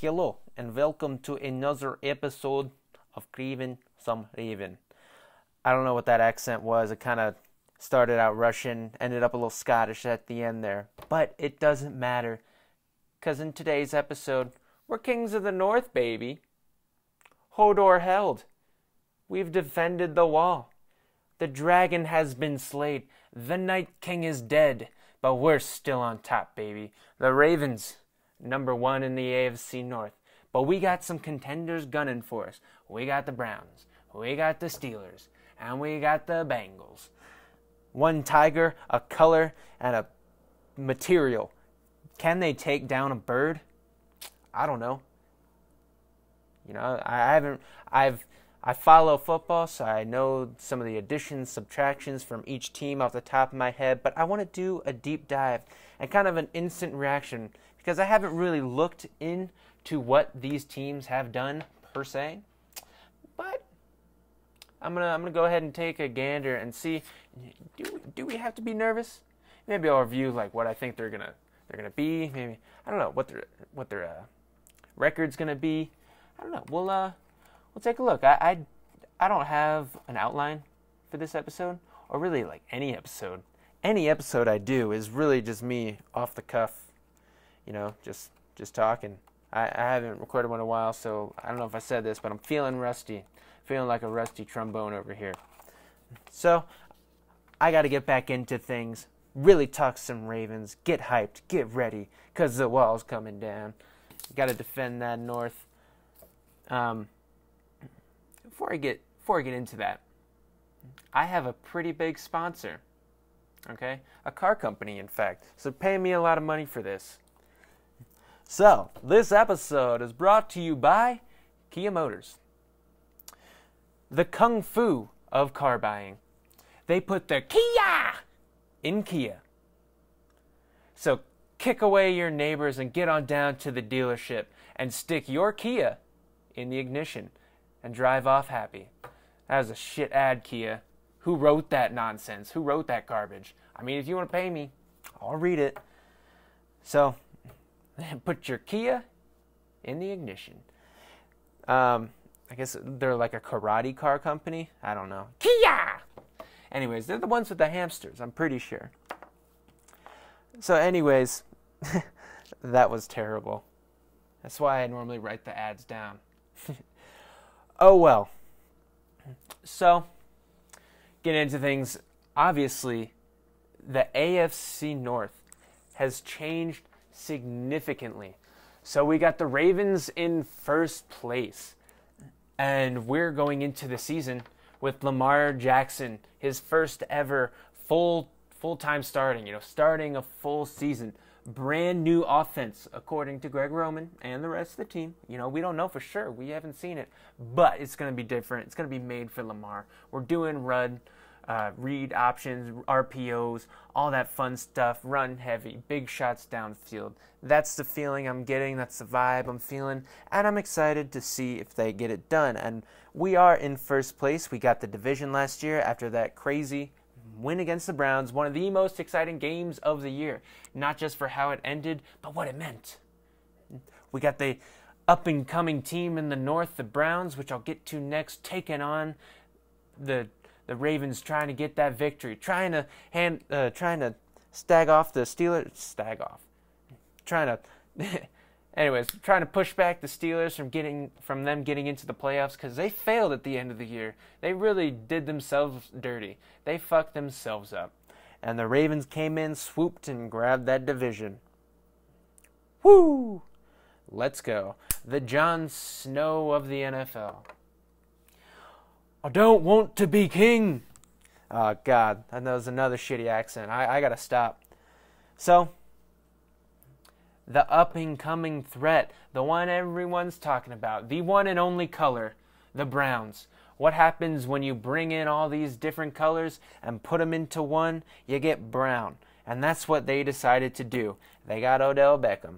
Hello, and welcome to another episode of Cravin' Some Raven. I don't know what that accent was. It kind of started out Russian, ended up a little Scottish at the end there. But it doesn't matter, because in today's episode, we're kings of the north, baby. Hodor held. We've defended the wall. The dragon has been slayed. The Night King is dead. But we're still on top, baby. The Ravens, number one in the AFC North. But we got some contenders gunning for us. We got the Browns. We got the Steelers. And we got the Bengals. One tiger, a color, and a material. Can they take down a bird? I don't know. You know, I haven't. I've I follow football, so I know some of the additions, subtractions from each team off the top of my head, but I want to do a deep dive and kind of an instant reaction because I haven't really looked into what these teams have done per se. But I'm gonna I'm gonna go ahead and take a gander and see do do we have to be nervous? Maybe I'll review like what I think they're gonna they're gonna be. Maybe I don't know what their what their uh, record's gonna be. I don't know. We'll uh we'll take a look. I, I I don't have an outline for this episode, or really like any episode. Any episode I do is really just me off the cuff, you know, just just talking. I, I haven't recorded one in a while, so I don't know if I said this, but I'm feeling rusty, feeling like a rusty trombone over here. So I got to get back into things. Really talk some Ravens. Get hyped. Get ready, cause the wall's coming down. Got to defend that North. Um, before I get before I get into that, I have a pretty big sponsor. Okay, a car company, in fact. So pay me a lot of money for this. So this episode is brought to you by Kia Motors, the kung fu of car buying. They put the Kia in Kia. So kick away your neighbors and get on down to the dealership and stick your Kia in the ignition and drive off happy. That was a shit ad, Kia. Who wrote that nonsense? Who wrote that garbage? I mean, if you want to pay me, I'll read it. So, put your Kia in the ignition. Um, I guess they're like a karate car company. I don't know. Kia! Anyways, they're the ones with the hamsters, I'm pretty sure. So, anyways, that was terrible. That's why I normally write the ads down. oh well. So, getting into things, obviously, the AFC North has changed significantly. So, we got the Ravens in first place, and we're going into the season with Lamar Jackson, his first ever full full time starting, you know, starting a full season brand new offense, according to Greg Roman and the rest of the team. You know, we don't know for sure. We haven't seen it, but it's going to be different. It's going to be made for Lamar. We're doing run, uh, read options, RPOs, all that fun stuff. Run heavy, big shots downfield. That's the feeling I'm getting. That's the vibe I'm feeling, and I'm excited to see if they get it done. And we are in first place. We got the division last year after that crazy win against the Browns, one of the most exciting games of the year, not just for how it ended, but what it meant. We got the up and coming team in the North, the Browns, which I'll get to next, taking on the the Ravens, trying to get that victory, trying to hand, uh, trying to stag off the Steelers, stag off, trying to. anyways, trying to push back the Steelers from getting from them getting into the playoffs because they failed at the end of the year. They really did themselves dirty. They fucked themselves up, and the Ravens came in, swooped, and grabbed that division. Woo! Let's go. The Jon Snow of the NFL. I don't want to be king. Oh God, that was another shitty accent. I, I gotta stop. So the up and coming threat, the one everyone's talking about, the one and only color, the Browns. What happens when you bring in all these different colors and put them into one? You get brown. And that's what they decided to do. They got Odell Beckham.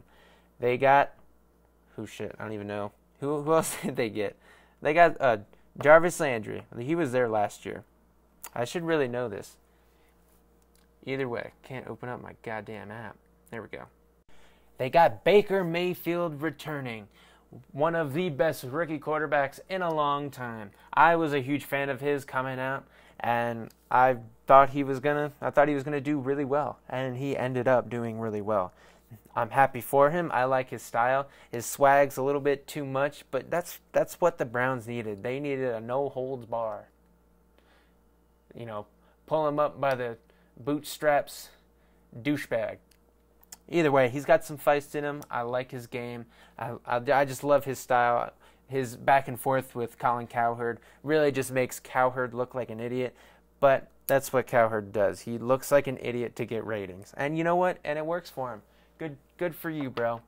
They got who shit, I don't even know. Who who else did they get? They got uh, Jarvis Landry. He was there last year. I should really know this. Either way, can't open up my goddamn app. There we go. They got Baker Mayfield returning. one of the best rookie quarterbacks in a long time. I was a huge fan of his coming out, and I thought he was gonna. I thought he was gonna do really well, and he ended up doing really well. I'm happy for him. I like his style. His swag's a little bit too much, but that's that's what the Browns needed. They needed a no holds bar. You know, pull him up by the bootstraps, douchebag. Either way, he's got some feist in him. I like his game. I, I, I just love his style. His back and forth with Colin Cowherd really just makes Cowherd look like an idiot. But that's what Cowherd does. He looks like an idiot to get ratings. And you know what? And it works for him. Good good for you, bro.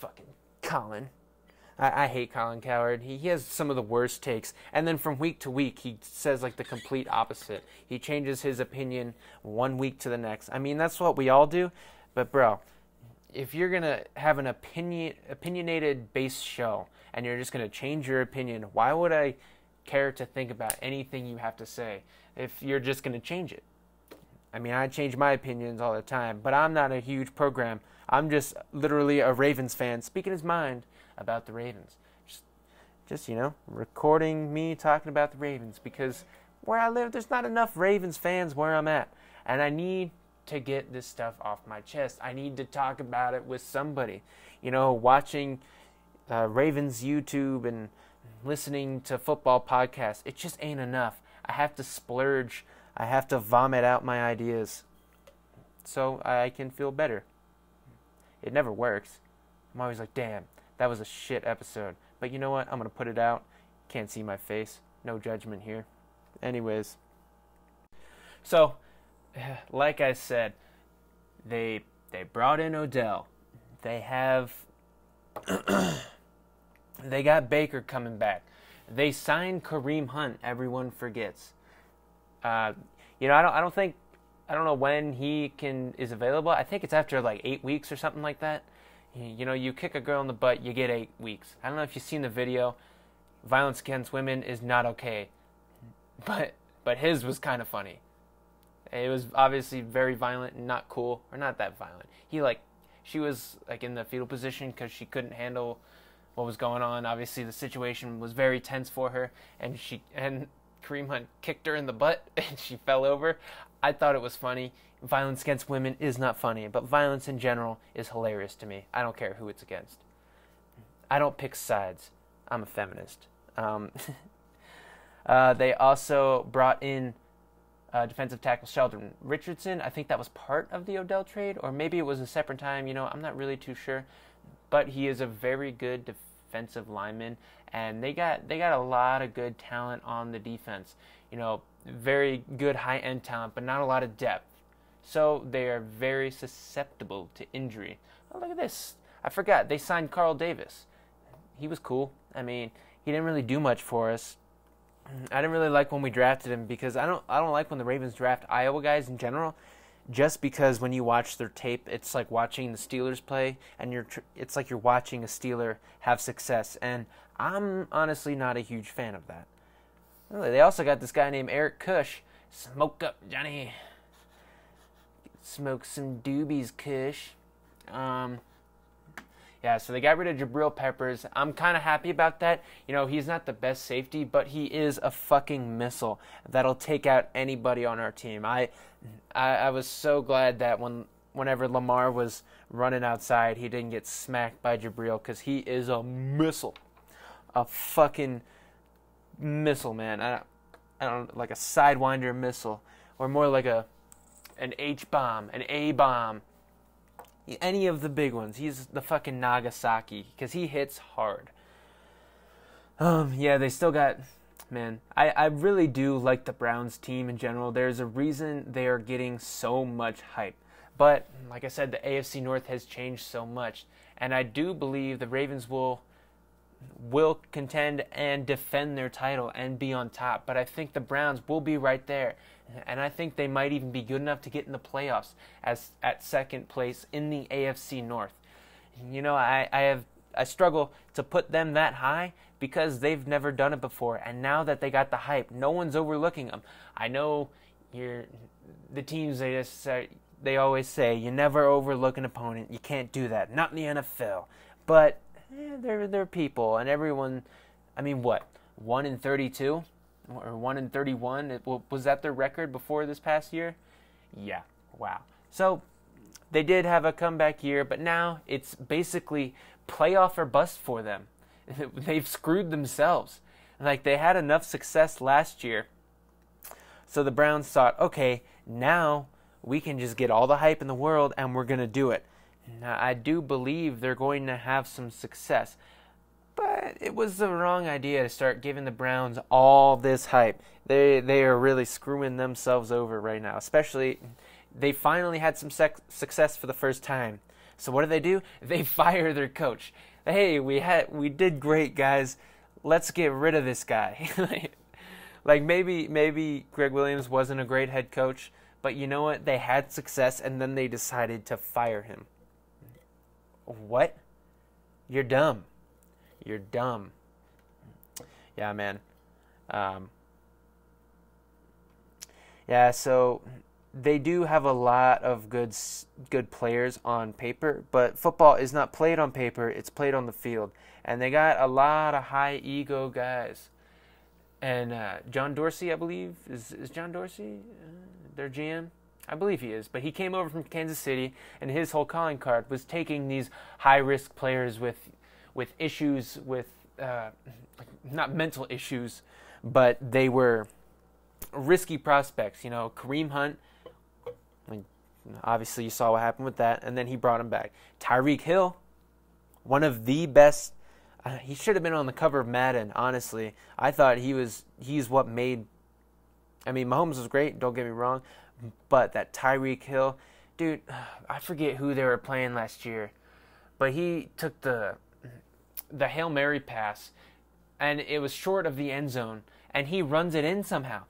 Fucking Colin. I, I hate Colin Cowherd. He, he has some of the worst takes. And then from week to week, he says like the complete opposite. He changes his opinion one week to the next. I mean, that's what we all do. But, bro, if you're to have an opinion, opinionated base show and you're just to change your opinion, why would I care to think about anything you have to say if you're just to change it? I mean, I change my opinions all the time, but I'm not a huge program. I'm just literally a Ravens fan speaking his mind about the Ravens. Just, just you know, recording me talking about the Ravens because where I live, there's not enough Ravens fans where I'm at, and I need to get this stuff off my chest. I need to talk about it with somebody. You know, watching uh, Ravens YouTube and listening to football podcasts, it just ain't enough. I have to splurge. I have to vomit out my ideas so I can feel better. It never works. I'm always like, damn, that was a shit episode. But you know what? I'm going to put it out. Can't see my face. No judgment here. Anyways. So, like I said, they they brought in Odell. They have they got Baker coming back. They signed Kareem Hunt. Everyone forgets. Uh, you know, I don't I don't think I don't know when he can is available. I think it's after like eight weeks or something like that. You know, you kick a girl in the butt, you get eight weeks. I don't know if you've seen the video. Violence against women is not okay, but but his was kind of funny. It was obviously very violent and not cool, or not that violent. He like, she was like in the fetal position because she couldn't handle what was going on. Obviously, the situation was very tense for her, and she and Kareem Hunt kicked her in the butt and she fell over. I thought it was funny. Violence against women is not funny, but violence in general is hilarious to me. I don't care who it's against. I don't pick sides. I'm a feminist. Um, uh, they also brought in uh, defensive tackle Sheldon Richardson. I think that was part of the Odell trade, or maybe it was a separate time. You know, I'm not really too sure. But he is a very good defensive lineman, and they got they got a lot of good talent on the defense. You know, very good high end talent, but not a lot of depth. So they are very susceptible to injury. Oh, look at this. I forgot. They signed Carl Davis. He was cool. I mean, he didn't really do much for us. I didn't really like when we drafted him because I don't I don't like when the Ravens draft Iowa guys in general just because when you watch their tape it's like watching the Steelers play and you're tr- it's like you're watching a Steeler have success and I'm honestly not a huge fan of that. They also got this guy named Eric Kush. Smoke up, Johnny. Smoke some doobies, Kush. Um, yeah, so they got rid of Jabril Peppers. I'm kind of happy about that. You know, he's not the best safety, but he is a fucking missile that'll take out anybody on our team. I, I, I was so glad that when whenever Lamar was running outside, he didn't get smacked by Jabril because he is a missile, a fucking missile, man. I, don't, I don't like a sidewinder missile, or more like a an H bomb, an A bomb. Any of the big ones. He's the fucking Nagasaki because he hits hard. Um, yeah, they still got. Man, I, I really do like the Browns team in general. There's a reason they are getting so much hype. But, like I said, the AFC North has changed so much. And I do believe the Ravens will will contend and defend their title and be on top. But I think the Browns will be right there. And I think they might even be good enough to get in the playoffs as at second place in the AFC North. You know, I, I have I struggle to put them that high because they've never done it before. And now that they got the hype, no one's overlooking them. I know you're the teams they just they always say you never overlook an opponent. You can't do that. Not in the NFL. But eh, they're they're people, and everyone. I mean, what one in thirty-two, or one in thirty-one? Was that their record before this past year? Yeah. Wow. So they did have a comeback year, but now it's basically playoff or bust for them. They've screwed themselves. Like they had enough success last year. So the Browns thought, okay, now we can just get all the hype in the world and we're going to do it. Now, I do believe they're going to have some success. But it was the wrong idea to start giving the Browns all this hype. They they are really screwing themselves over right now. Especially, they finally had some sec- success for the first time. So what do they do? They fire their coach. Hey, we had we did great, guys. Let's get rid of this guy. like maybe maybe Gregg Williams wasn't a great head coach, but you know what? They had success and then they decided to fire him. What? You're dumb. You're dumb. Yeah, man. Um, yeah, so they do have a lot of good good players on paper, but football is not played on paper; it's played on the field. And they got a lot of high ego guys. And uh, John Dorsey, I believe, is is John Dorsey uh, their GM? I believe he is, but he came over from Kansas City, and his whole calling card was taking these high risk players with with issues with uh, not mental issues, but they were risky prospects. You know, Kareem Hunt. obviously, you saw what happened with that, and then he brought him back. Tyreek Hill, one of the best. Uh, he should have been on the cover of Madden. Honestly, I thought he was. He's what made. I mean, Mahomes was great. Don't get me wrong, but that Tyreek Hill, dude, I forget who they were playing last year, but he took the the Hail Mary pass and it was short of the end zone and he runs it in somehow.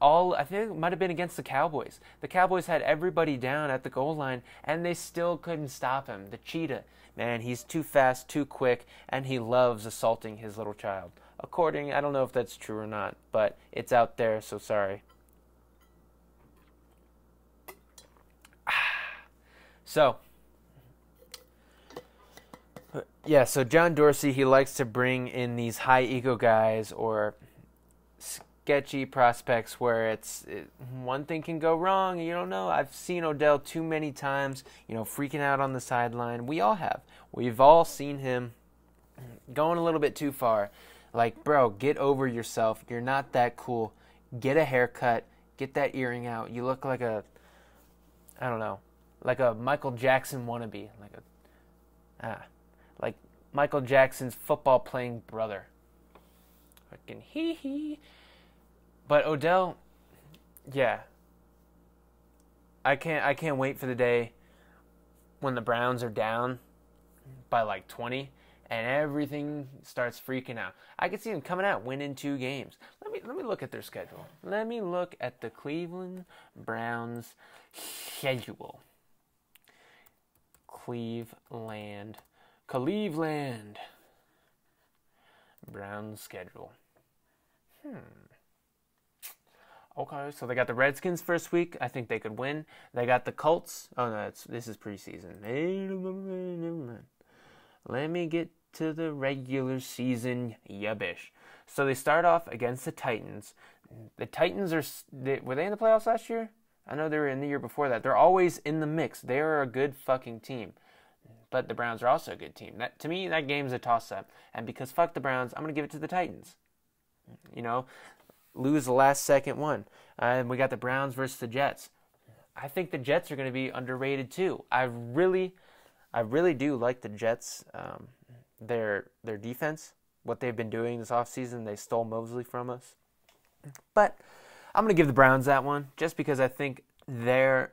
All I think it might have been against the Cowboys. The Cowboys had everybody down at the goal line and they still couldn't stop him. The cheetah, man, he's too fast, too quick, and he loves assaulting his little child. According, I don't know if that's true or not, but it's out there, so sorry. So, yeah, so John Dorsey, he likes to bring in these high ego guys or sketchy prospects where it's it, one thing can go wrong. You don't know. I've seen Odell too many times, you know, freaking out on the sideline. We all have. We've all seen him going a little bit too far. Like, bro, get over yourself. You're not that cool. Get a haircut. Get that earring out. You look like a, I don't know, like a Michael Jackson wannabe, like a ah, like Michael Jackson's football playing brother. Fucking hee hee. But Odell, yeah. I can't I can't wait for the day when the Browns are down by like 20 and everything starts freaking out. I could see them coming out winning two games. Let me let me look at their schedule. Let me look at the Cleveland Browns schedule. Cleveland. Cleveland. Brown schedule. Hmm. Okay, so they got the Redskins first week. I think they could win. They got the Colts. Oh no, this is preseason. Let me get to the regular season yubbish. So they start off against the Titans. The Titans are were they in the playoffs last year? I know they were in the year before that. They're always in the mix. They are a good fucking team. But the Browns are also a good team. That to me, that game's a toss up. And because fuck the Browns, I'm gonna give it to the Titans. You know, lose the last second one. And we got the Browns versus the Jets. I think the Jets are going to be underrated too. I really, I really do like the Jets. Um, their their defense, what they've been doing this offseason, they stole Mosley from us. But I'm going to give the Browns that one just because I think their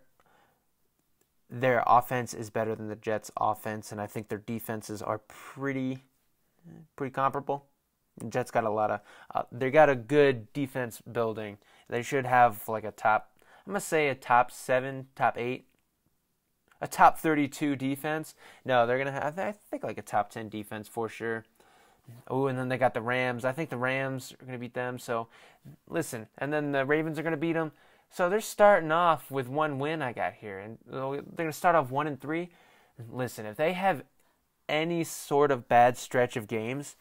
their offense is better than the Jets' offense, and I think their defenses are pretty pretty comparable. The Jets got a lot of uh, they got a good defense building. They should have like a top I'm gonna say a top seven, top eight, a top 32 defense. No, they're gonna have I think like a top 10 defense for sure. Oh, and then they got the Rams. I think the Rams are going to beat them. So, listen. And then the Ravens are going to beat them. So they're starting off with one win. I got here, and they're going to start off one and three. Listen, if they have any sort of bad stretch of games,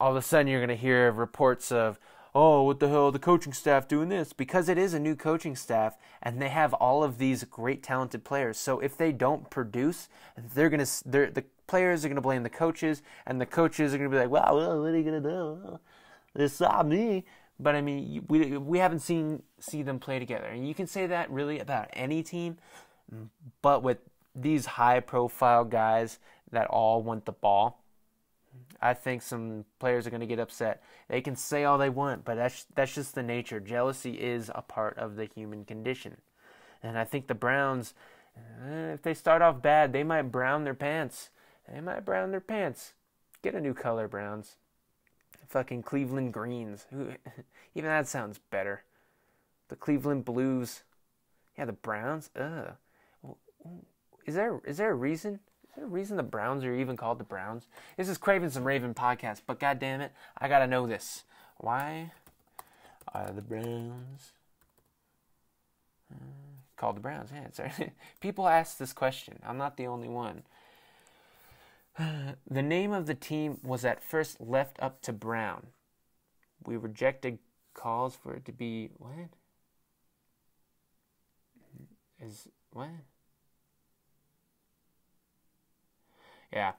all of a sudden you're going to hear reports of, oh, what the hell, the coaching staff doing this? Because it is a new coaching staff and they have all of these great talented players. So if they don't produce, they're going to, they're, the players are going to blame the coaches and the coaches are going to be like, well, well what are you going to do? It's not me. But I mean, we we haven't seen see them play together, and you can say that really about any team. But with these high profile guys that all want the ball, I think some players are going to get upset. They can say all they want, but that's that's just the nature. Jealousy is a part of the human condition, and I think the Browns, eh, if they start off bad, they might brown their pants. They might brown their pants. Get a new color, Browns fucking Cleveland Greens. Even that sounds better. The Cleveland Blues. Yeah, the Browns. Ugh. Is there is there a reason? Is there a reason the Browns are even called the Browns? This is Cravin' Some Raven podcast, but god damn it, I gotta know this. Why are the Browns uh, called the Browns? Yeah, people ask this question. I'm not the only one. The name of the team was at first left up to Brown. We rejected calls for it to be what? Is what? Yeah.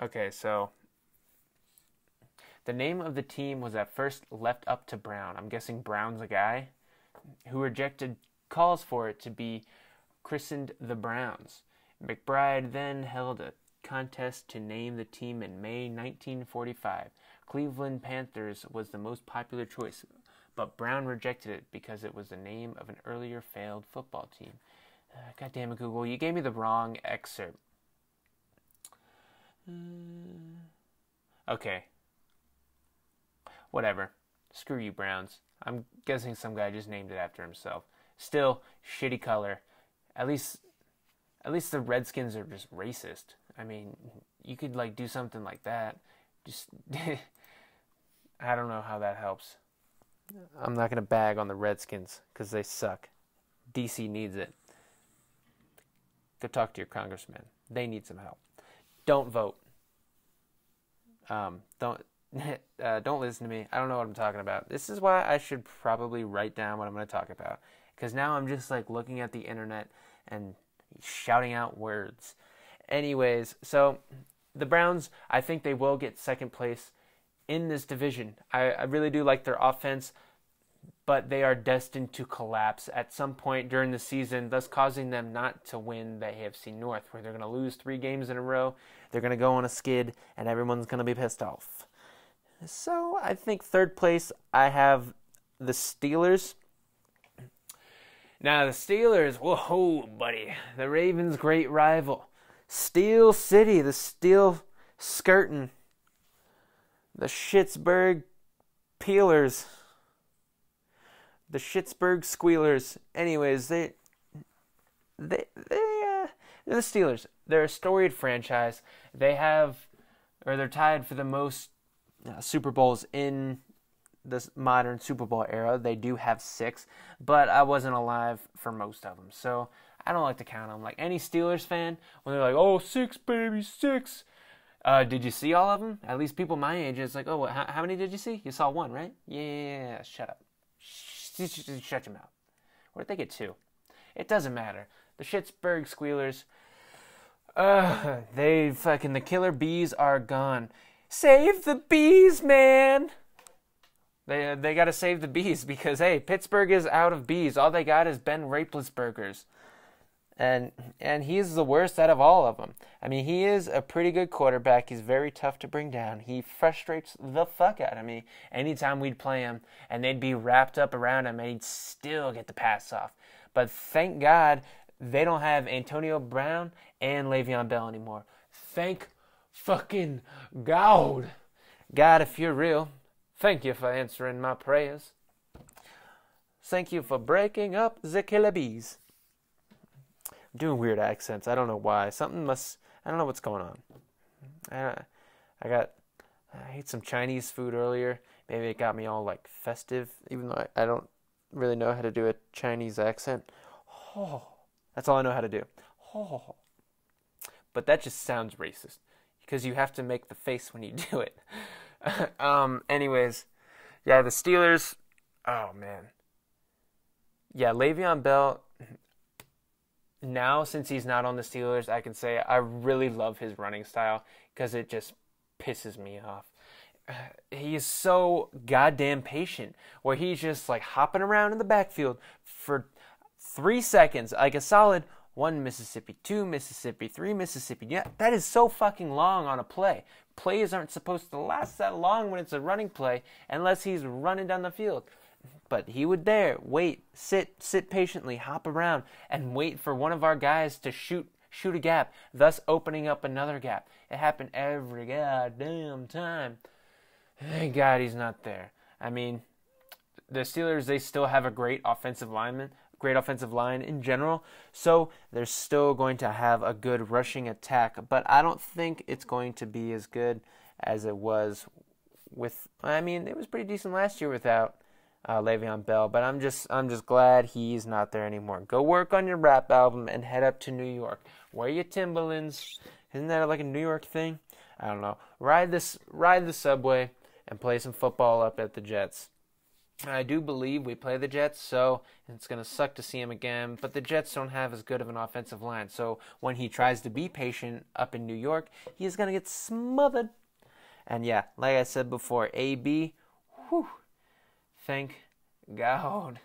Okay, so the name of the team was at first left up to Brown. I'm guessing Brown's a guy who rejected calls for it to be christened the Browns. McBride then held a contest to name the team in May 1945. Cleveland Panthers was the most popular choice, but Brown rejected it because it was the name of an earlier failed football team. Uh, God damn it, Google, you gave me the wrong excerpt. Uh, okay. Whatever. Screw you, Browns. I'm guessing some guy just named it after himself. Still, shitty color. At least, at least the Redskins are just racist. I mean, you could like do something like that. Just I don't know how that helps. I'm not going to bag on the Redskins cuz they suck. DC needs it. Go talk to your congressman. They need some help. Don't vote. Um, don't uh, don't listen to me. I don't know what I'm talking about. This is why I should probably write down what I'm going to talk about because now I'm just like looking at the internet and shouting out words. Anyways, so the Browns, I think they will get second place in this division. I, I really do like their offense, but they are destined to collapse at some point during the season, thus causing them not to win the AFC North, where they're going to lose three games in a row. They're going to go on a skid, and everyone's going to be pissed off. So I think third place, I have the Steelers. Now, the Steelers, whoa, buddy, the Ravens' great rival. Steel City, the Steel Skirting, the Schittsburg Peelers, the Schittsburg Squealers. Anyways, they they they uh, the Steelers. They're a storied franchise. They have, or they're tied for the most uh, Super Bowls in this modern Super Bowl era. They do have six, but I wasn't alive for most of them, so I don't like to count them. Like any Steelers fan, when they're like, "Oh, six, baby, six. Uh, did you see all of them? At least people my age, it's like, "Oh, what, how, how, many did you see? You saw one, right? Yeah, shut up. Shut your mouth. Where did they get two? It doesn't matter. The Schittsburg Squealers, uh, they fucking, the killer bees are gone. Save the bees, man! They, they gotta save the bees because, hey, Pittsburgh is out of bees. All they got is Ben Roethlisberger's and and he's the worst out of all of them. I mean, he is a pretty good quarterback. He's very tough to bring down. He frustrates the fuck out of me anytime we'd play him, and they'd be wrapped up around him, and he'd still get the pass off. But thank God they don't have Antonio Brown and Le'Veon Bell anymore. Thank fucking God. God, if you're real, thank you for answering my prayers. Thank you for breaking up the killer bees doing weird accents. I don't know why. Something must. I don't know what's going on. I, I got. I ate some Chinese food earlier. Maybe it got me all like festive, even though I, I don't really know how to do a Chinese accent. Oh, that's all I know how to do. Oh, but that just sounds racist. because you have to make the face when you do it. um, anyways, yeah, the Steelers. Oh man. Yeah, Le'Veon Bell. Now, since he's not on the Steelers, I can say I really love his running style because it just pisses me off. He is so goddamn patient, where he's just like hopping around in the backfield for three seconds, like a solid one Mississippi, two Mississippi, three Mississippi. Yeah, that is so fucking long on a play. Plays aren't supposed to last that long when it's a running play unless he's running down the field. But he would there wait, sit, sit patiently, hop around, and wait for one of our guys to shoot shoot a gap, thus opening up another gap. It happened every goddamn time. Thank God he's not there. I mean, the Steelers they still have a great offensive lineman, great offensive line in general. So they're still going to have a good rushing attack, but I don't think it's going to be as good as it was with. I mean, it was pretty decent last year without uh, Le'Veon Bell, but I'm just I'm just glad he's not there anymore. Go work on your rap album and head up to New York. Wear your Timberlands. Isn't that like a New York thing? I don't know. Ride this ride the subway and play some football up at the Jets. I do believe we play the Jets, so it's going to suck to see him again. But the Jets don't have as good of an offensive line, so when he tries to be patient up in New York, he's going to get smothered. And yeah, like I said before, AB, whew, thank God.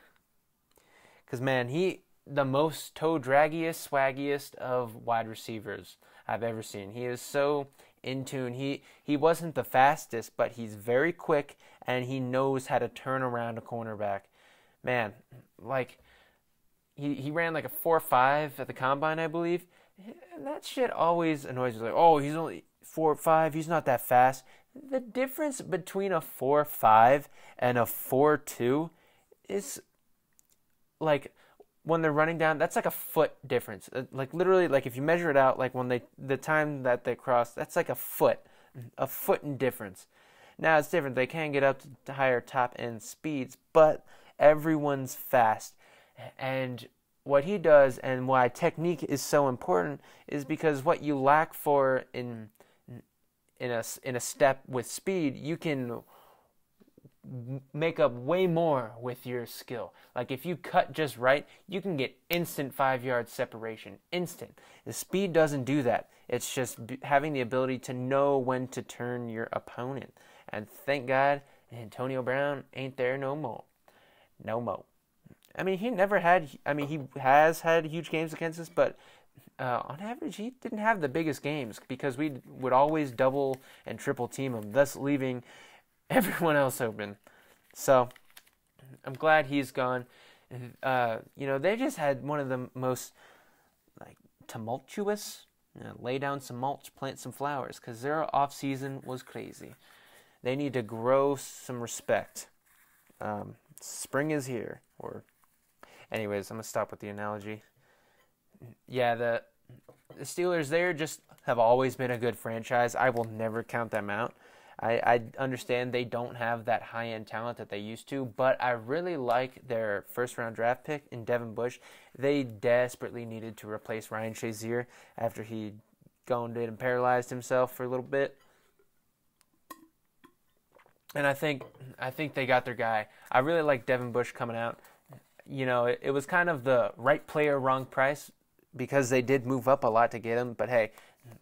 Because, man, he, the most toe draggiest, swaggiest of wide receivers I've ever seen. He is so in tune. He he wasn't the fastest, but he's very quick and he knows how to turn around a cornerback. Man, like he he ran like a four five at the combine, I believe. And that shit always annoys me. Like, oh, he's only four five. He's not that fast. The difference between a four five and a four two is like when they're running down, that's like a foot difference. Uh, like literally, like if you measure it out, like when they the time that they cross, that's like a foot, a foot in difference. Now it's different. They can get up to higher top end speeds, but everyone's fast. And what he does and why technique is so important is because what you lack for in in a in a step with speed, you can make up way more with your skill. Like if you cut just right, you can get instant five yard separation. Instant. The speed doesn't do that. It's just having the ability to know when to turn your opponent. And thank God Antonio Brown ain't there no more. No more. I mean, he never had, I mean, he has had huge games against us, but uh, on average, he didn't have the biggest games because we would always double and triple team him, thus leaving everyone else open. So I'm glad he's gone. Uh, you know, they just had one of the most like tumultuous. You know, lay down some mulch, plant some flowers, because their off season was crazy. They need to grow some respect. Um, spring is here. Or, anyways, I'm gonna stop with the analogy. Yeah, the the Steelers. They're just have always been a good franchise. I will never count them out. I, I understand they don't have that high end talent that they used to, but I really like their first round draft pick in Devin Bush. They desperately needed to replace Ryan Shazier after he gone did and paralyzed himself for a little bit. And I think I think they got their guy. I really like Devin Bush coming out. You know, it, it was kind of the right player, wrong price because they did move up a lot to get him. But hey,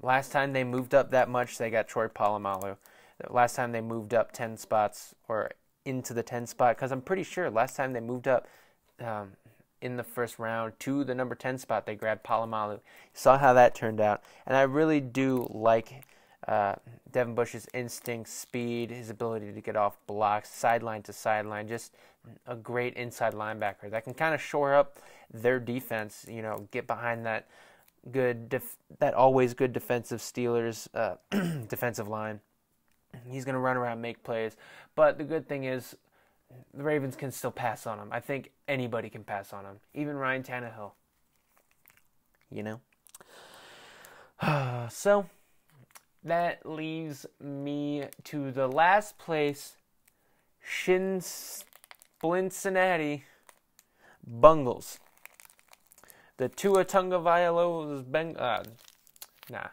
last time they moved up that much, they got Troy Polamalu last time they moved up 10 spots or into the 10 spot because I'm pretty sure last time they moved up um, in the first round to the number 10 spot, they grabbed Polamalu. Saw how that turned out. And I really do like uh, Devin Bush's instinct, speed, his ability to get off blocks, sideline to sideline, just a great inside linebacker that can kind of shore up their defense, you know, get behind that good, def- that always good defensive Steelers uh, defensive line. He's going to run around, make plays. But the good thing is, the Ravens can still pass on him. I think anybody can pass on him, even Ryan Tannehill. You know? so, that leaves me to the last place Shin Cincinnati Bungles. The Tua Tunga Vailo's Beng. Uh, nah,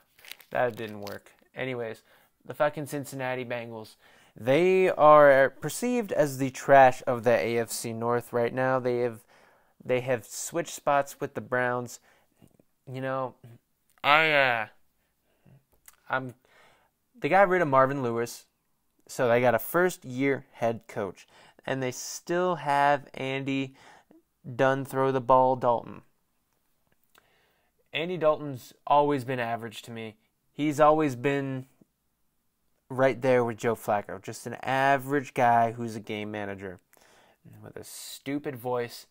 that didn't work. Anyways, the fucking Cincinnati Bengals. They are perceived as the trash of the AFC North right now. They have they have switched spots with the Browns. You know, I uh I'm they got rid of Marvin Lewis, so they got a first year head coach, and they still have Andy Dunn throw the ball Dalton. Andy Dalton's always been average to me. He's always been right there with Joe Flacco, just an average guy who's a game manager with a stupid voice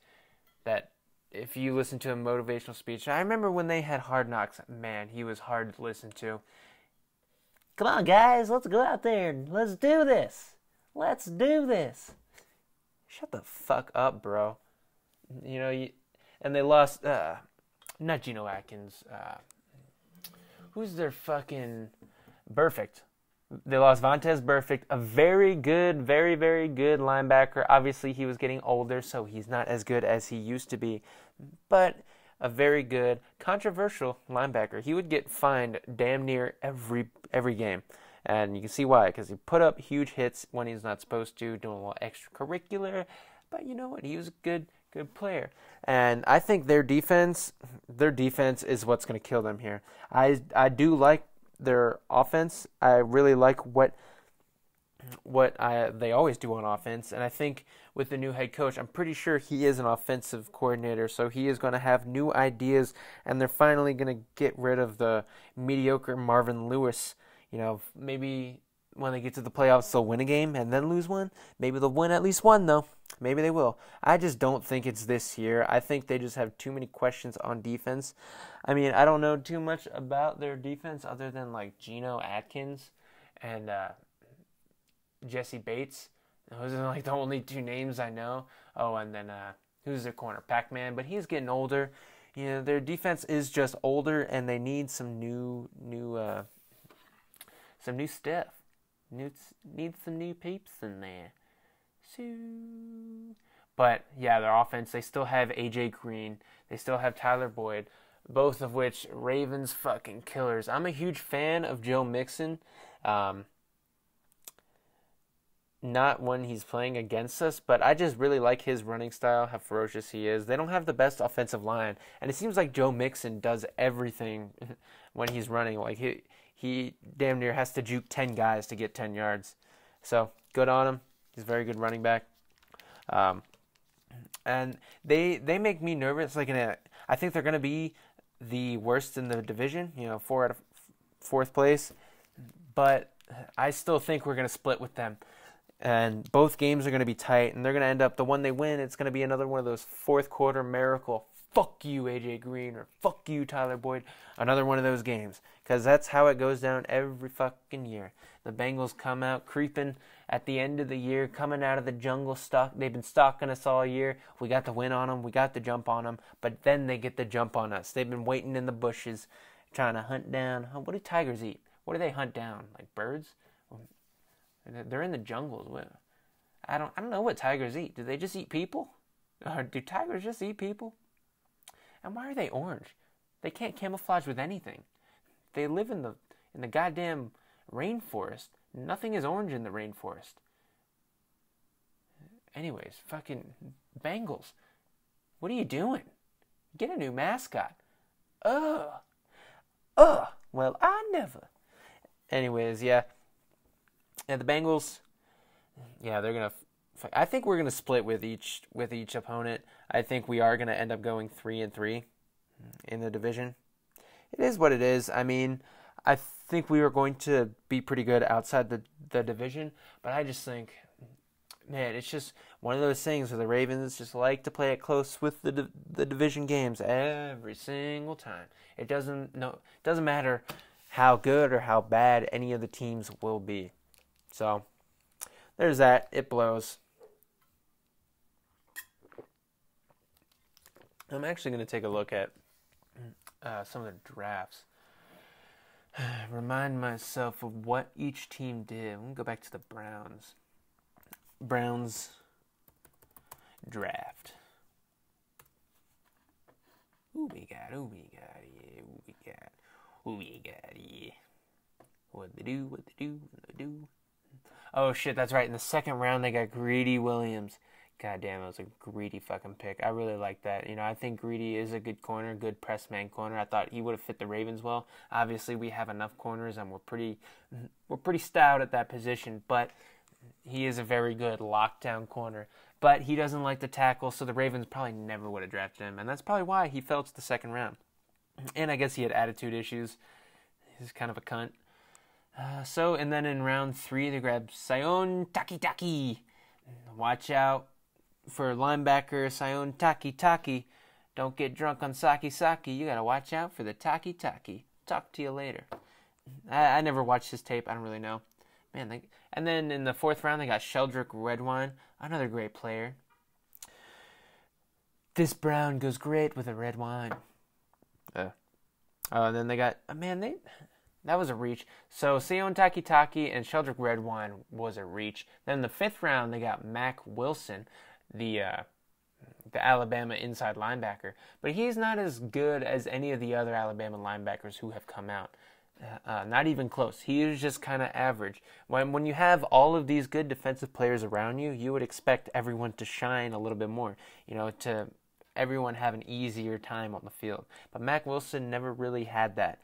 that if you listen to a motivational speech, I remember when they had Hard Knocks, man, he was hard to listen to. Come on, guys, let's go out there and let's do this. Let's do this. Shut the fuck up, bro. You know, you, and they lost, uh, not Geno Atkins. Uh, who's their fucking Burfict? They lost Vontaze Burfict, a very good, very, very good linebacker. Obviously, he was getting older, so he's not as good as he used to be. But a very good, controversial linebacker. He would get fined damn near every every game. And you can see why, because he put up huge hits when he's not supposed to, doing a little extracurricular. But you know what? He was a good, good player. And I think their defense, their defense is what's going to kill them here. I I do like their offense. I really like what what I, they always do on offense, and I think with the new head coach, I'm pretty sure he is an offensive coordinator, so he is going to have new ideas, and they're finally going to get rid of the mediocre Marvin Lewis. You know, maybe when they get to the playoffs, they'll win a game and then lose one. Maybe they'll win at least one, though. Maybe they will. I just don't think it's this year. I think they just have too many questions on defense. I mean, I don't know too much about their defense other than like Geno Atkins and uh, Jessie Bates. Those are like the only two names I know. Oh, and then uh, who's their corner? Pac Man, but he's getting older. You know, their defense is just older, and they need some new, new, uh, some new stuff. Need need some new peeps in there. So, but yeah, their offense. They still have AJ Green. They still have Tyler Boyd. Both of which Ravens fucking killers. I'm a huge fan of Joe Mixon. Um, not when he's playing against us, but I just really like his running style, how ferocious he is. They don't have the best offensive line, and it seems like Joe Mixon does everything when he's running. Like he he damn near has to juke 10 guys to get 10 yards. So good on him. He's a very good running back. Um, and they they make me nervous. Like in a, I think they're going to be the worst in the division. You know, four out of fourth place. But I still think we're going to split with them. And both games are going to be tight, and they're going to end up the one they win. It's going to be another one of those fourth quarter miracle fuck you, AJ Green, or fuck you, Tyler Boyd. Another one of those games. Because that's how it goes down every fucking year. The Bengals come out creeping at the end of the year, coming out of the jungle stock. They've been stalking us all year. We got the win on them. We got the jump on them. But then they get the jump on us. They've been waiting in the bushes, trying to hunt down. What do tigers eat? What do they hunt down? Like birds? They're in the jungles. I don't. I don't know what tigers eat. Do they just eat people? Or do tigers just eat people? And why are they orange? They can't camouflage with anything. They live in the in the goddamn rainforest. Nothing is orange in the rainforest. Anyways, fucking Bengals. What are you doing? Get a new mascot. Ugh. Ugh. Well, I never. Anyways, yeah. And the Bengals, yeah, they're gonna I think we're to split with each with each opponent. I think we are to end up going three and three in the division. It is what it is. I mean, I think we were going to be pretty good outside the the division, but I just think, man, it's just one of those things where the Ravens just like to play it close with the the division games every single time. It doesn't no doesn't matter how good or how bad any of the teams will be. So there's that. It blows. I'm actually going to take a look at uh, some of the drafts. Remind myself of what each team did. Going to go back to the Browns. Browns draft. Who we got? Who we got? Yeah, who we got? Who we got? Yeah. What they do, what they do, what they do. Oh shit, that's right. In the second round, they got Greedy Williams. God damn, it was a greedy fucking pick. I really like that. You know, I think Greedy is a good corner, good press man corner. I thought he would have fit the Ravens well. Obviously, we have enough corners, and we're pretty, we're pretty stout at that position. But he is a very good lockdown corner. But he doesn't like to tackle, so the Ravens probably never would have drafted him, and that's probably why he fell to the second round. And I guess he had attitude issues. He's kind of a cunt. Uh, so, and then in round three, they grabbed Sione Takitaki. Watch out for linebacker Sione Takitaki. Don't get drunk on Saki Saki. You gotta watch out for the Taki Taki. Talk to you later. I, I never watched his tape. I don't really know. Man, they, and then in the fourth round, they got Sheldrick Redwine, another great player. This brown goes great with a red wine. Uh, uh, then they got, uh, man, they that was a reach. So Sione Takitaki and Sheldrick Redwine was a reach. Then the fifth round, they got Mack Wilson, the uh, the Alabama inside linebacker, but he's not as good as any of the other Alabama linebackers who have come out. Uh, uh not even close. He is just kind of average. When when you have all of these good defensive players around you, you would expect everyone to shine a little bit more. You know, to everyone have an easier time on the field. But Mack Wilson never really had that.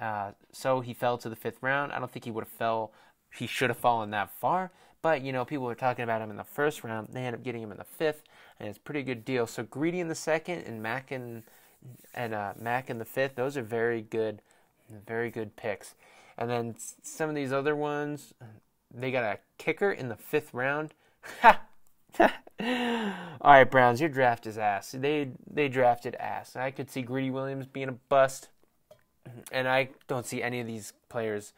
Uh, so he fell to the fifth round. I don't think he would have fell. He should have fallen that far. But you know, people were talking about him in the first round. They ended up getting him in the fifth, and it's a pretty good deal. So Greedy in the second, and Mack in and uh, in the fifth. Those are very good, very good picks. And then some of these other ones, they got a kicker in the fifth round. Ha! All right, Browns, your draft is ass. They they drafted ass. I could see Greedy Williams being a bust, and I don't see any of these players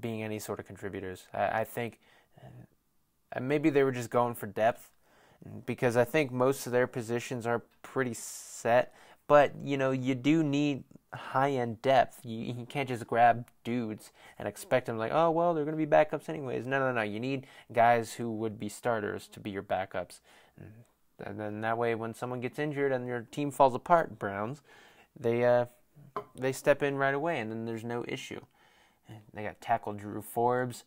being any sort of contributors. I, I think uh, maybe they were just going for depth because I think most of their positions are pretty set. But you know, you do need high end depth. You, you can't just grab dudes and expect them like, oh well, they're going to be backups anyways. No, no, no. You need guys who would be starters to be your backups, and then that way, when someone gets injured and your team falls apart, Browns, they uh, they step in right away, and then there's no issue. They got tackle Drew Forbes.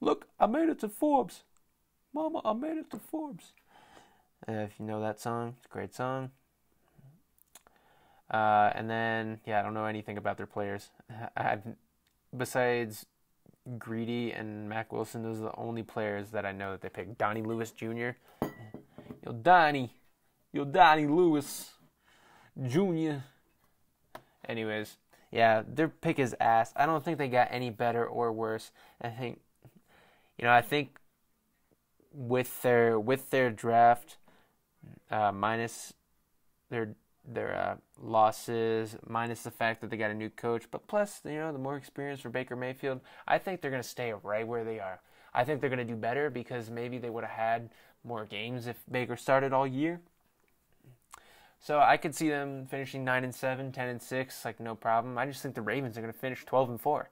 Look, I made it to Forbes. Mama, I made it to Forbes. Uh, if you know that song, it's a great song. Uh, and then, yeah, I don't know anything about their players. I've, besides Greedy and Mack Wilson, those are the only players that I know that they picked. Donnie Lewis Jr. Yo, Donnie. Yo, Donnie Lewis Jr. Anyways, yeah, their pick is ass. I don't think they got any better or worse. I think, you know, I think with their with their draft, uh, minus their their uh, losses, minus the fact that they got a new coach, but plus you know the more experience for Baker Mayfield, I think they're gonna stay right where they are. I think they're gonna do better because maybe they would have had more games if Baker started all year. So I could see them finishing 9 and 7, 10 and 6, like no problem. I just think the Ravens are going to finish 12 and 4.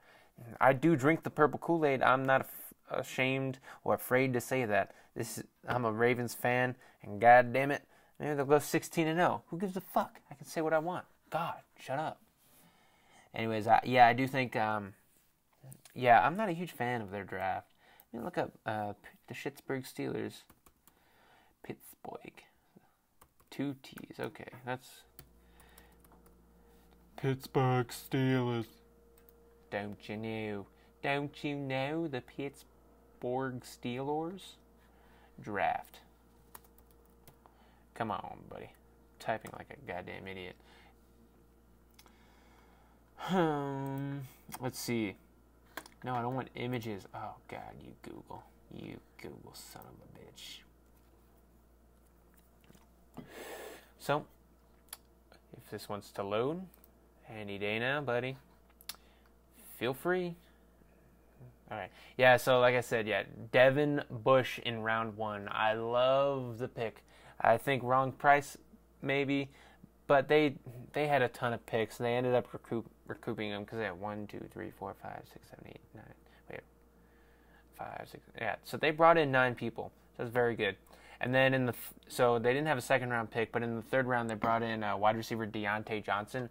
I do drink the purple Kool-Aid. I'm not ashamed or afraid to say that. This is, I'm a Ravens fan and god damn it, maybe they'll go 16 and 0. Who gives a fuck? I can say what I want. God, shut up. Anyways, I, yeah, I do think um, yeah, I'm not a huge fan of their draft. I mean, look up uh, the Pittsburgh Steelers. Pittsburgh. Two T's. Okay, that's Pittsburgh Steelers. Don't you know? Don't you know the Pittsburgh Steelers draft? Come on, buddy. Typing like a goddamn idiot. Um, let's see. No, I don't want images. Oh God, you Google, you Google son of a bitch. So, if this wants to load any day now, buddy, feel free. All right. Yeah, so like I said, yeah, Devin Bush in round one. I love the pick. I think wrong price, maybe, but they they had a ton of picks. and They ended up recoup, recouping them because they had one, two, three, four, five, six, seven, eight, nine. Wait, five, six. Yeah, so they brought in nine people. So that's very good. And then in the so they didn't have a second round pick, but in the third round they brought in uh, wide receiver Diontae Johnson.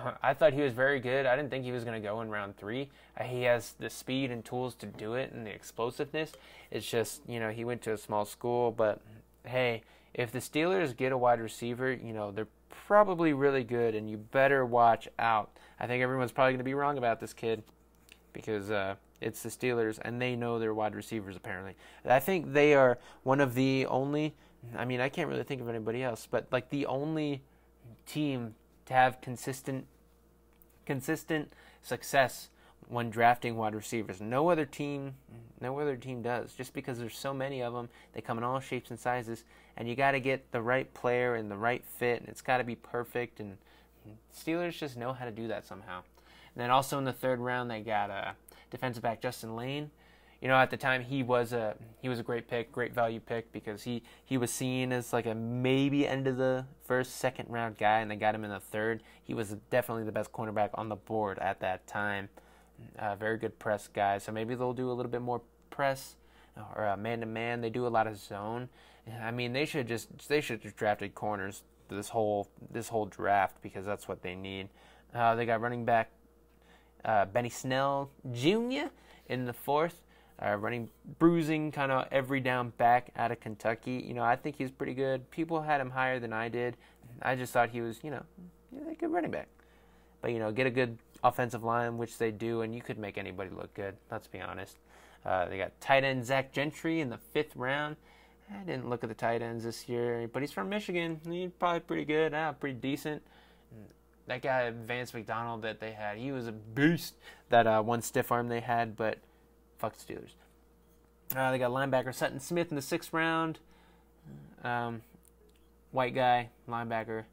I thought he was very good. I didn't think he was going to go in round three. Uh, he has the speed and tools to do it and the explosiveness. It's just, you know, he went to a small school, but hey, if the Steelers get a wide receiver, you know, they're probably really good and you better watch out. I think everyone's probably going to be wrong about this kid because uh, it's the Steelers and they know their wide receivers apparently. I think they are one of the only, I mean, I can't really think of anybody else, but like the only team to have consistent consistent success when drafting wide receivers. No other team, no other team does. Just because there's so many of them, they come in all shapes and sizes, and you got to get the right player and the right fit, and it's got to be perfect. And Steelers just know how to do that somehow. And then also in the third round, they got a uh, defensive back Justin Layne you know, at the time he was a he was a great pick, great value pick because he he was seen as like a maybe end of the first, second round guy, and they got him in the third. He was definitely the best cornerback on the board at that time. Uh, very good press guy, so maybe they'll do a little bit more press or man to man. They do a lot of zone. I mean, they should just they should have drafted corners this whole this whole draft because that's what they need. Uh, they got running back uh, Benny Snell Jr. in the fourth uh, running bruising kind of every down back out of Kentucky. You know, I think he's pretty good. People had him higher than I did. I just thought he was, you know, a good running back. But you know, get a good offensive line, which they do, and you could make anybody look good. Let's be honest. Uh, they got tight end Zach Gentry in the fifth round. I didn't look at the tight ends this year, but he's from Michigan. He's probably pretty good, ah, pretty decent. That guy Vance McDonald that they had, he was a beast. That uh, one stiff arm they had, but fuck the Steelers. Uh, they got linebacker Sutton Smith in the sixth round. Um, white guy, linebacker.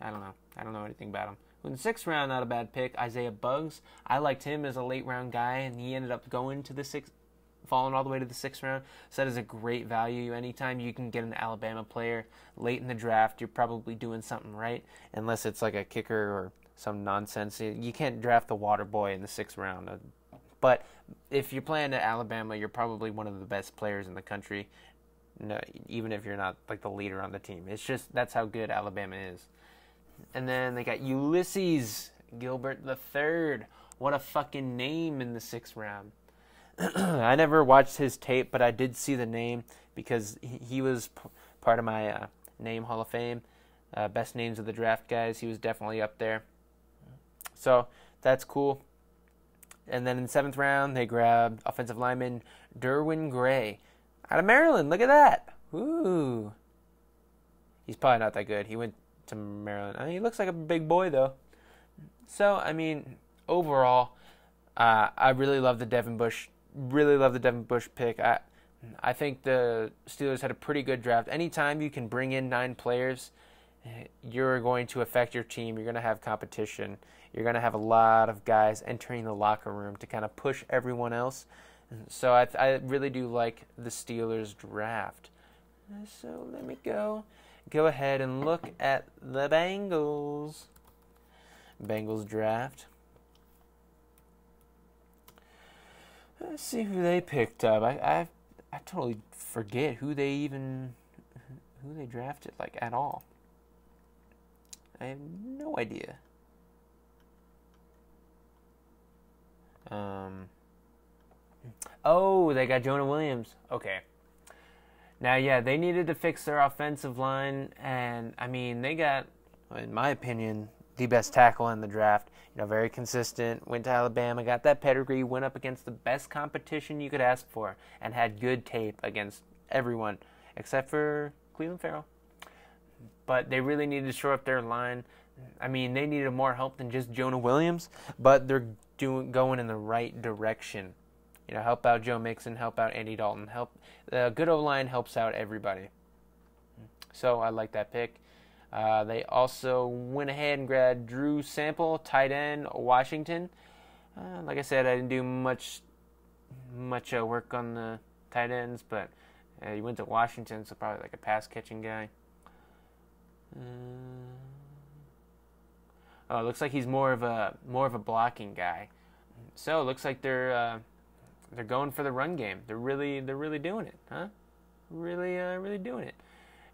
I don't know. I don't know anything about him. In the sixth round, not a bad pick. Isaiah Buggs. I liked him as a late round guy, and he ended up going to the sixth, falling all the way to the sixth round. So that is a great value. Anytime you can get an Alabama player late in the draft, you're probably doing something right, unless it's like a kicker or some nonsense. You can't draft the water boy in the sixth round. But if you're playing at Alabama, you're probably one of the best players in the country. No, even if you're not like the leader on the team, it's just that's how good Alabama is. And then they got Ulysses Gilbert the third. What a fucking name in the sixth round. I never watched his tape, but I did see the name because he was p- part of my uh, name Hall of Fame. Uh, best names of the draft guys. He was definitely up there. So that's cool. And then in the seventh round, they grabbed offensive lineman Derwin Gray out of Maryland. Look at that. Ooh. He's probably not that good. He went to Maryland. I mean, he looks like a big boy, though. So, I mean, overall, uh, I really love the Devin Bush. Really love the Devin Bush pick. I, I think the Steelers had a pretty good draft. Anytime you can bring in nine players, you're going to affect your team. You're going to have competition. You're going to have a lot of guys entering the locker room to kind of push everyone else. So I, I really do like the Steelers draft. So let me go go ahead and look at the Bengals. Bengals draft. Let's see who they picked up. I, I I totally forget who they even who they drafted like at all. I have no idea. Um. Oh, they got Jonah Williams. Okay. Now, yeah, they needed to fix their offensive line, and I mean, they got, in my opinion, the best tackle in the draft. You know, very consistent. Went to Alabama, got that pedigree, went up against the best competition you could ask for, and had good tape against everyone except for Clelin Ferrell but they really needed to shore up their line. I mean, they needed more help than just Jonah Williams, but they're doing going in the right direction. You know, help out Joe Mixon, help out Andy Dalton, help the good O line helps out everybody. So I like that pick. Uh, they also went ahead and grabbed Drew Sample, tight end, Washington. Uh, like I said, I didn't do much much uh, work on the tight ends, but uh, he went to Washington, so probably like a pass catching guy. Oh, looks like he's more of a more of a blocking guy. So it looks like they're uh, they're going for the run game. They're really they're really doing it, huh? Really uh, really doing it.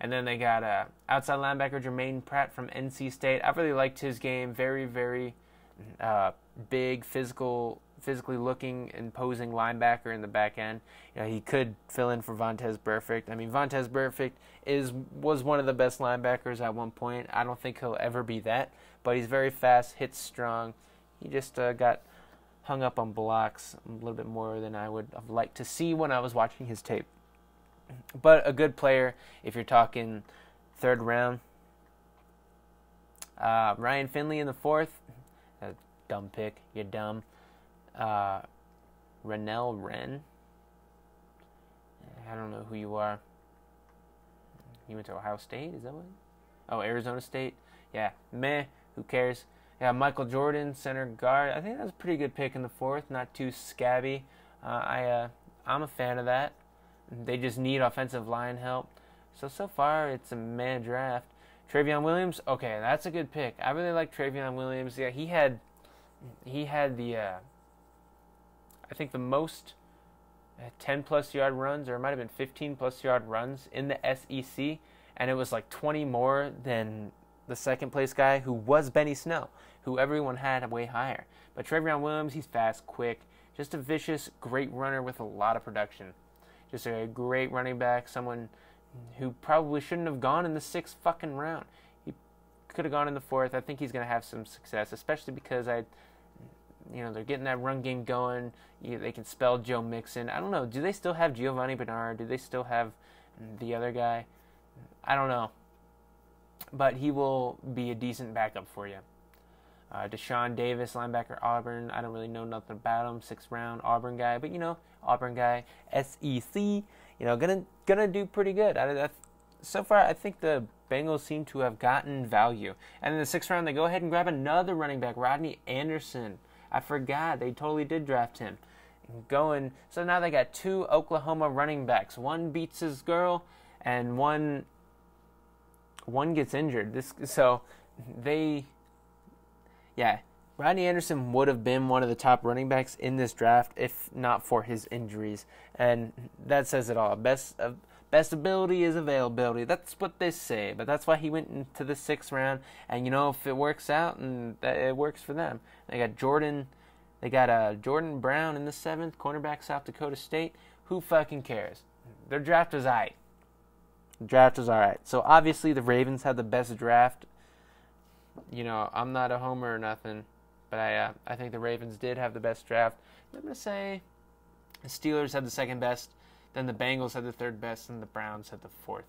And then they got uh, outside linebacker Germaine Pratt from NC State. I really liked his game. Very, very uh, big, physical, physically looking, imposing linebacker in the back end. You know, he could fill in for Vontaze Burfict. I mean, Vontaze Burfict is was one of the best linebackers at one point. I don't think he'll ever be that, but he's very fast, hits strong. He just uh, got hung up on blocks a little bit more than I would have liked to see when I was watching his tape. But a good player if you're talking third round. Uh, Ryan Finley in the fourth. A dumb pick. You're dumb. Uh, Renell Wren. I don't know who you are. You went to Ohio State? Is that what? Oh, Arizona State? Yeah. Meh. Who cares? Yeah, Michael Jordan, center guard. I think that was a pretty good pick in the fourth. Not too scabby. Uh, I uh, I'm a fan of that. They just need offensive line help. So so far it's a man draft. Trayveon Williams, okay, that's a good pick. I really like Trayveon Williams. Yeah, he had he had the uh, I think the most uh, 10 plus yard runs, or it might have been 15 plus yard runs in the SEC, and it was like 20 more than the second place guy who was Benny Snell, who everyone had way higher. But Trayveon Williams, he's fast, quick, just a vicious, great runner with a lot of production. Just a great running back, someone who probably shouldn't have gone in the sixth fucking round. He could have gone in the fourth. I think he's going to have some success, especially because I, you know, they're getting that run game going. You, they can spell Joe Mixon. I don't know. Do they still have Giovani Bernard? Do they still have the other guy? I don't know but he will be a decent backup for you. Uh, Deshaun Davis, linebacker Auburn. I don't really know nothing about him. Sixth round Auburn guy, but you know Auburn guy, SEC. You know, gonna gonna do pretty good. I, I, so far, I think the Bengals seem to have gotten value. And in the sixth round, they go ahead and grab another running back, Rodney Anderson. I forgot they totally did draft him. Going so now they got two Oklahoma running backs. One beats his girl, and one one gets injured. This so they yeah, Rodney Anderson would have been one of the top running backs in this draft if not for his injuries, and that says it all. Best uh, best ability is availability. That's what they say, but that's why he went into the sixth round. And you know, if it works out and it works for them, they got Jordan. They got uh, Jordan Brown in the seventh, cornerback, South Dakota State. Who fucking cares? Their draft was draft was all right. So obviously the Ravens had the best draft. You know, I'm not a homer or nothing, but I uh, I think the Ravens did have the best draft. I'm gonna say the Steelers had the second best, then the Bengals had the third best, and the Browns had the fourth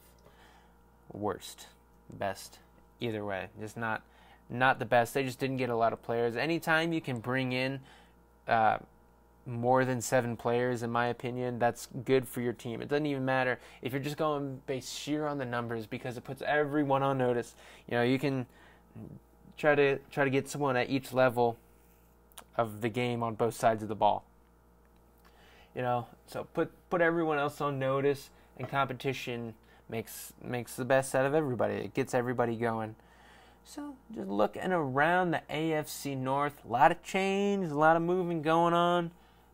worst. Best, either way, just not not the best. They just didn't get a lot of players. Anytime you can bring in uh, more than seven players, in my opinion, that's good for your team. It doesn't even matter if you're just going based sheer on the numbers because it puts everyone on notice. You know, you can try to try to get someone at each level of the game on both sides of the ball. You know, so put put everyone else on notice, and competition makes makes the best out of everybody. It gets everybody going. So just looking around the AFC North, a lot of change, a lot of moving going on.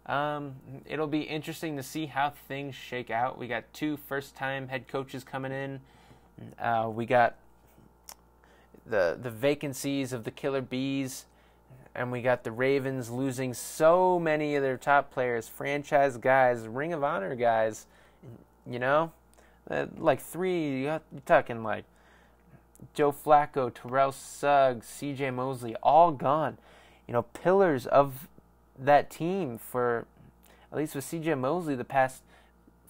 Um, it'll be interesting to see how things shake out. We got two first time head coaches coming in. Uh, we got the the vacancies of the Killer Bees, and we got the Ravens losing so many of their top players, franchise guys, Ring of Honor guys. You know, uh, like three. You're talking like Joe Flacco, Terrell Suggs, C.J. Mosley, all gone. You know, pillars of that team for at least with CJ Mosley the past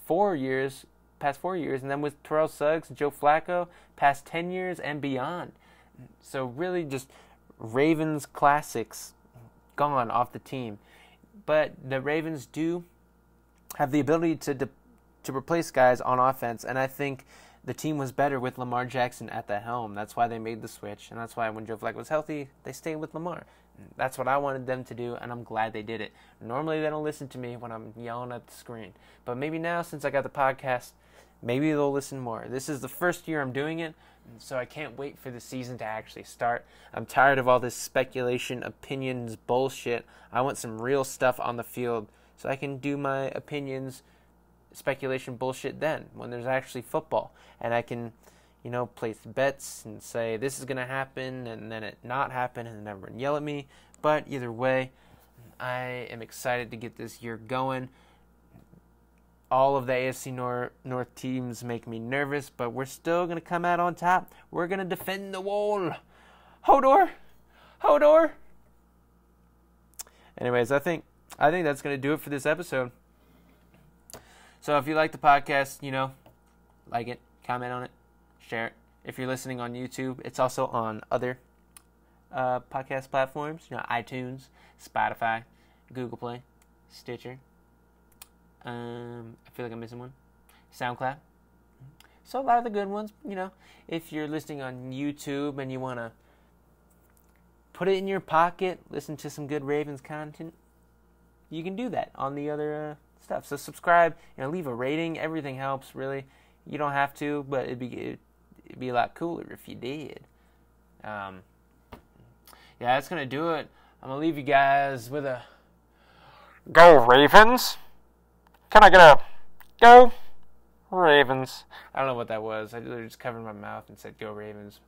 four years, past four years, and then with Terrell Suggs, Joe Flacco, past ten years and beyond. So really, just Ravens classics gone off the team. But the Ravens do have the ability to de- to replace guys on offense, and I think the team was better with Lamar Jackson at the helm. That's why they made the switch, and that's why when Joe Flacco was healthy, they stayed with Lamar. That's what I wanted them to do, and I'm glad they did it. Normally, they don't listen to me when I'm yelling at the screen, but maybe now, since I got the podcast, maybe they'll listen more. This is the first year I'm doing it, so I can't wait for the season to actually start. I'm tired of all this speculation, opinions, bullshit. I want some real stuff on the field so I can do my opinions, speculation bullshit then when there's actually football, and I can you know, place bets and say this is going to happen and then it not happen and then everyone yell at me. But either way, I am excited to get this year going. All of the AFC North, North teams make me nervous, but we're still going to come out on top. We're going to defend the wall. Hodor! Hodor! Anyways, I think I think that's going to do it for this episode. So if you like the podcast, you know, like it, comment on it, share it. If you're listening on YouTube, it's also on other uh, podcast platforms, you know, iTunes, Spotify, Google Play, Stitcher. Um, I feel like I'm missing one. SoundCloud. So a lot of the good ones, you know. If you're listening on YouTube and you want to put it in your pocket, listen to some good Ravens content, you can do that on the other uh, stuff. So subscribe, you know, leave a rating. Everything helps, really. You don't have to, but it'd be it'd be a lot cooler if you did. Um, yeah, that's gonna do it. I'm gonna leave you guys with a Go Ravens. Can I get a go Ravens? I don't know what that was. I literally just covered my mouth and said "Go Ravens."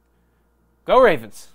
Go Ravens.